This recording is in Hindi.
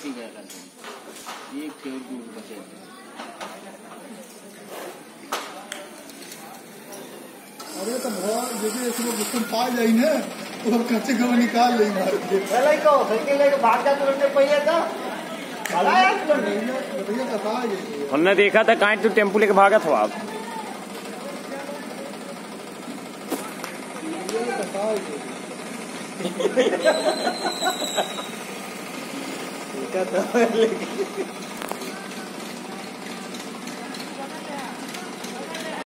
कर एक पेड़ दूर बचे अरे तो भगवान यदि इसमें गुस्सम पा जाई ने तो हम कच्चे घर निकाल लेंगे मार के। चले को साइकिल लेके भाग जा पहिए तो भैया भैया का हमने देखा था कांट तो टेंपू लेके भागा था आप। भैया का कहा ये ठीक है तो लेके